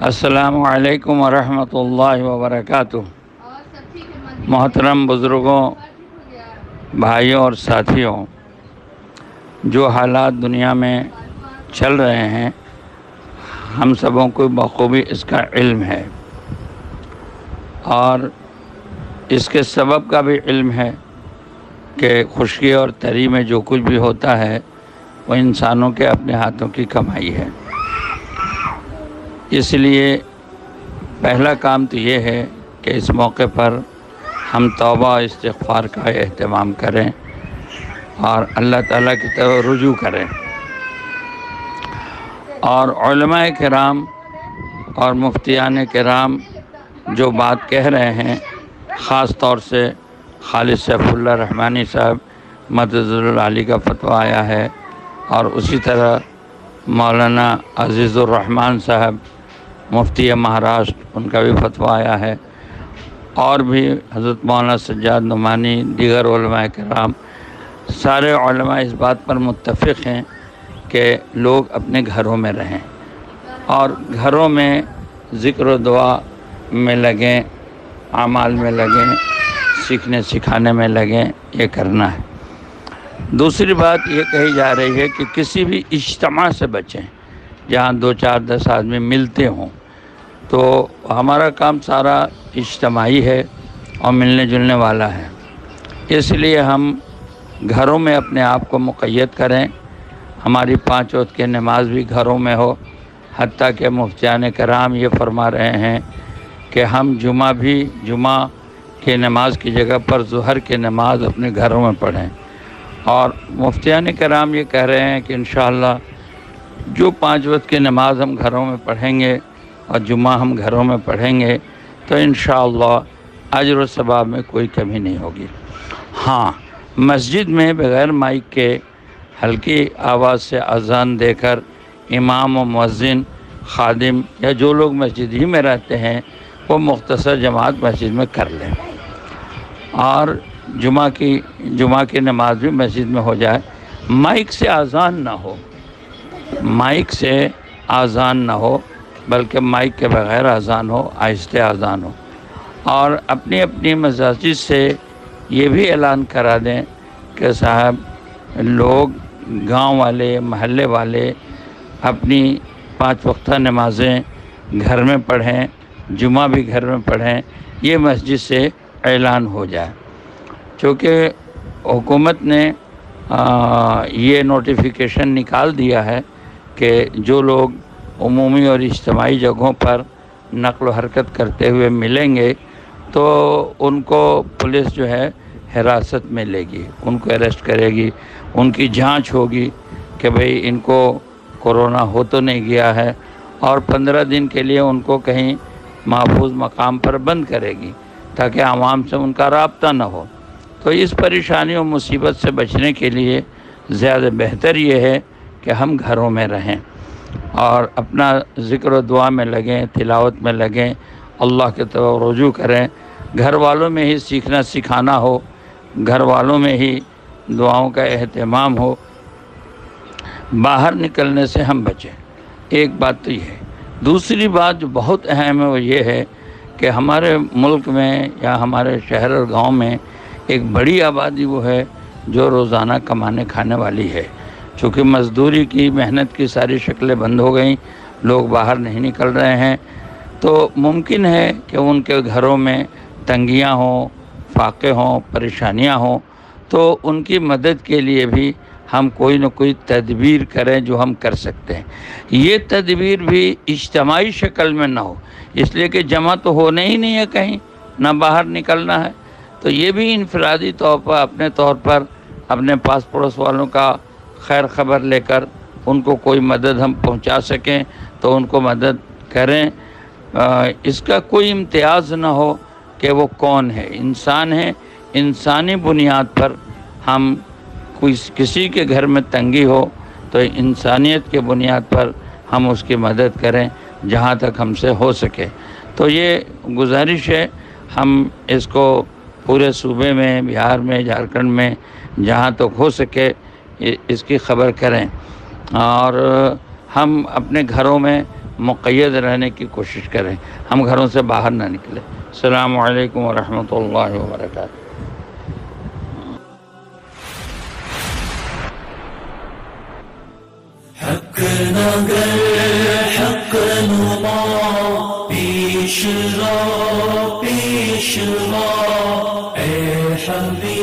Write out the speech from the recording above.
السلام علیکم ورحمۃ اللہ وبرکاتہ۔ محترم بزرگوں، بھائیوں اور ساتھیوں، جو حالات دنیا میں چل رہے ہیں، ہم سبوں کو بخوبی اس کا علم ہے۔ اور اس کے سبب کا بھی علم ہے کہ خشکی اور تری میں جو کچھ بھی ہوتا ہے، وہ انسانوں کے اپنے ہاتھوں کی کمائی ہے۔ اس لیے پہلا کام تو یہ ہے کہ اس موقع پر ہم توبہ استغفار کا اہتمام کریں اور اللہ تعالیٰ کی طرف رجوع کریں۔ اور علماء کرام اور مفتیان کرام جو بات کہہ رہے ہیں، خاص طور سے خالد سیف اللہ رحمانی صاحب، مدد العلی کا فتویٰ آیا ہے اور اسی طرح مولانا عزیز الرحمن صاحب مفتی مہاراشٹر ان کا بھی فتویٰ آیا ہے۔ اور بھی حضرت مولانا سجاد نعمانی، دیگر علماء کرام، سارے علماء اس بات پر متفق ہیں کہ لوگ اپنے گھروں میں رہیں۔ اور گھروں میں ذکر و دعا میں لگیں، اعمال میں لگیں، سیکھنے سکھانے میں لگیں، یہ کرنا ہے۔ دوسری بات یہ کہی جا رہی ہے کہ کسی بھی اجتماع سے بچیں، جہاں دو چار دس آدمی ملتے ہوں تو ہمارا کام سارا اجتماعی ہے اور ملنے جلنے والا ہے۔ اس لیے ہم گھروں میں اپنے آپ کو مقید کریں۔ ہماری پانچ وقت کی نماز بھی گھروں میں ہو۔ حتیٰ کہ مفتیان کرام یہ فرما رہے ہیں کہ ہم جمعہ بھی جمعہ کی نماز کی جگہ پر ظہر کی نماز اپنے گھروں میں پڑھیں۔ اور مفتیان کرام یہ کہہ رہے ہیں کہ انشاءاللہ جو پانچ وقت کی نماز ہم گھروں میں پڑھیں گے اور جمعہ ہم گھروں میں پڑھیں گے تو انشاءاللہ اجر و ثباب میں کوئی کمی نہیں ہوگی۔ ہاں مسجد میں بغیر مائک کے ہلکی آواز سے اذان دے کر امام و مؤذن، خادم یا جو لوگ مسجد ہی میں رہتے ہیں، وہ مختصر جماعت مسجد میں کر لیں۔ اور جمعہ کی جمعہ کی نماز بھی مسجد میں ہو جائے۔ مائک سے اذان نہ ہو۔ مائک سے اذان نہ ہو۔ بلکہ مائک کے بغیر اذان ہو، آہستہ اذان ہو۔ اور اپنی اپنی مساجد سے یہ بھی اعلان کرا دیں کہ صاحب، لوگ، گاؤں والے، محلے والے اپنی پانچ وقتہ نمازیں گھر میں پڑھیں، جمعہ بھی گھر میں پڑھیں، یہ مسجد سے اعلان ہو جائے۔ چونکہ حکومت نے یہ نوٹیفیکیشن نکال دیا ہے کہ جو لوگ عمومی اور اجتماعی جگہوں پر نقل و حرکت کرتے ہوئے ملیں گے تو ان کو پولیس جو ہے حراست میں لے گی، ان کو اریسٹ کرے گی، ان کی جانچ ہوگی کہ بھئی ان کو کورونا ہو تو نہیں گیا ہے اور پندرہ دن کے لیے ان کو کہیں محفوظ مقام پر بند کرے گی تاکہ عوام سے ان کا رابطہ نہ ہو۔ تو اس پریشانی و مصیبت سے بچنے کے لیے زیادہ بہتر یہ ہے کہ ہم گھروں میں رہیں۔ اور اپنا ذکر و دعا میں لگیں، تلاوت میں لگیں، اللہ کے طرف رجوع کریں۔ گھر والوں میں ہی سیکھنا سکھانا ہو، گھر والوں میں ہی دعاؤں کا اہتمام ہو۔ باہر نکلنے سے ہم بچیں۔ ایک بات تو یہ ہے۔ دوسری بات جو بہت اہم ہے وہ یہ ہے کہ ہمارے ملک میں یا ہمارے شہر اور گاؤں میں ایک بڑی آبادی وہ ہے جو روزانہ کمانے کھانے والی ہے۔ چونکہ مزدوری کی محنت کی ساری شکلیں بند ہو گئیں، لوگ باہر نہیں نکل رہے ہیں۔ تو ممکن ہے کہ ان کے گھروں میں تنگیاں ہوں، فاقے ہوں، پریشانیاں ہوں۔ تو ان کی مدد کے لیے بھی ہم کوئی نہ کوئی تدبیر کریں جو ہم کر سکتے ہیں۔ یہ تدبیر بھی اجتماعی شکل میں نہ ہو۔ اس لیے کہ جمع تو ہونا ہی نہیں ہے کہیں، نہ باہر نکلنا ہے۔ تو یہ بھی انفرادی طور پر، اپنے طور پر، اپنے پاس پڑوس والوں کا خیر خبر لے کر ان کو کوئی مدد ہم پہنچا سکیں تو ان کو مدد کریں۔ اس کا کوئی امتیاز نہ ہو کہ وہ کون ہے۔ انسان ہے۔ انسانی بنیاد پر ہم کوئی کسی کے گھر میں تنگی ہو تو انسانیت کے بنیاد پر ہم اس کی مدد کریں جہاں تک ہم سے ہو سکے۔ تو یہ گزارش ہے۔ ہم اس کو پورے صوبے میں، بہار میں، جھارکھنڈ میں جہاں تک ہو سکے اس کی خبر کریں۔ اور ہم اپنے گھروں میں مقید رہنے کی کوشش کریں۔ ہم گھروں سے باہر نہ نکلیں۔ السلام علیکم ورحمۃ اللہ وبرکاتہ۔ حق نگر، حق نما، پیش را پیش را۔ اے حبیب